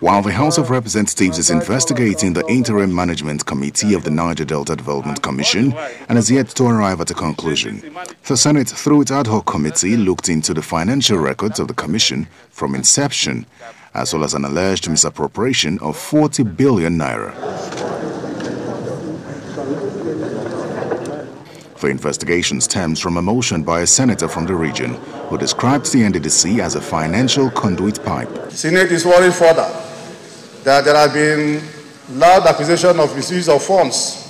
While the House of Representatives is investigating the Interim Management Committee of the Niger Delta Development Commission and has yet to arrive at a conclusion, the Senate, through its ad hoc committee, looked into the financial records of the Commission from inception, as well as an alleged misappropriation of 40 billion naira. The investigation stems from a motion by a senator from the region who described the NDDC as a financial conduit pipe. The Senate is worried further that there have been loud accusation of misuse of funds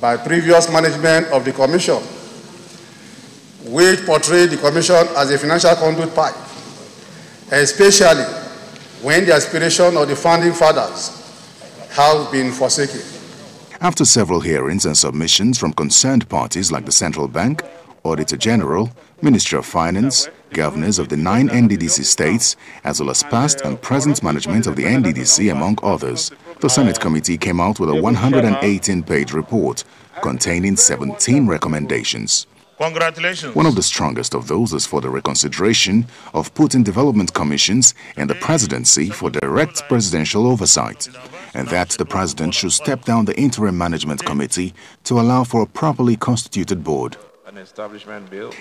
by previous management of the Commission, which portrayed the Commission as a financial conduit pipe, especially when the aspiration of the founding fathers have been forsaken. After several hearings and submissions from concerned parties like the Central Bank, Auditor General, Ministry of Finance, governors of the nine NDDC states, as well as past and present management of the NDDC, among others, the Senate committee came out with a 118-page report containing 17 recommendations. Congratulations. One of the strongest of those is for the reconsideration of putting development commissions in the presidency for direct presidential oversight, and that the president should step down the interim management committee to allow for a properly constituted board.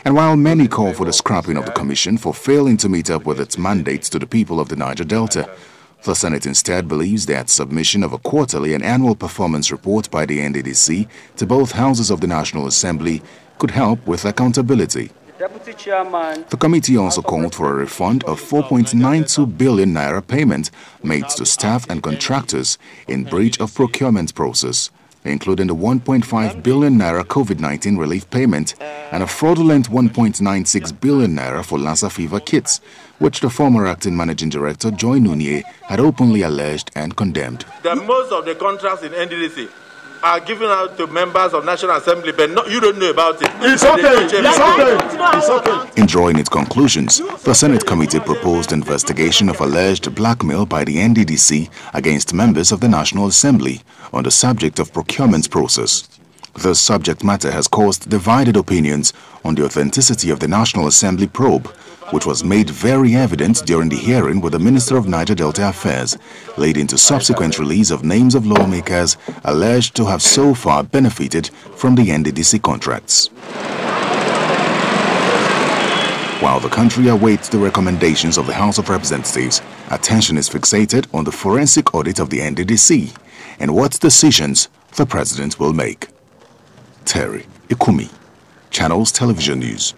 And while many call for the scrapping of the commission for failing to meet up with its mandates to the people of the Niger Delta, the Senate instead believes that submission of a quarterly and annual performance report by the NDDC to both houses of the National Assembly could help with accountability. The committee also called for a refund of 4.92 billion naira payment made to staff and contractors in breach of procurement process, including the 1.5 billion naira COVID-19 relief payment and a fraudulent 1.96 billion naira for Lassa fever kits, which the former acting managing director Joy Nunieh had openly alleged and condemned. The most of the contracts in NDDC are given out to members of National Assembly, but not, you don't know about it. It's okay. It's okay. In drawing its conclusions, the Senate committee proposed investigation of alleged blackmail by the NDDC against members of the National Assembly on the subject of procurement process. The subject matter has caused divided opinions on the authenticity of the National Assembly probe, which was made very evident during the hearing with the Minister of Niger Delta Affairs, leading to subsequent release of names of lawmakers alleged to have so far benefited from the NDDC contracts. While the country awaits the recommendations of the House of Representatives, attention is fixated on the forensic audit of the NDDC and what decisions the President will make. Terry Ikumi, Channels Television News.